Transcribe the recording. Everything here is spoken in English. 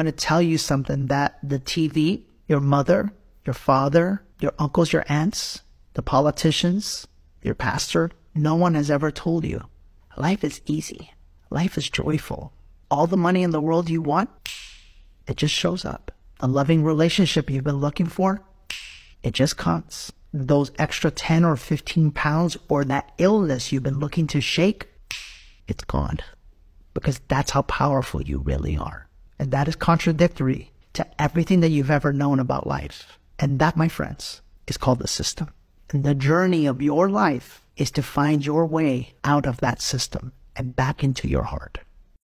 I'm going to tell you something that the TV, your mother, your father, your uncles, your aunts, the politicians, your pastor, no one has ever told you. Life is easy. Life is joyful. All the money in the world you want, it just shows up. A loving relationship you've been looking for, it just comes. Those extra 10 or 15 pounds or that illness you've been looking to shake, it's gone. Because that's how powerful you really are. And that is contradictory to everything that you've ever known about life. And that, my friends, is called the system. And the journey of your life is to find your way out of that system and back into your heart.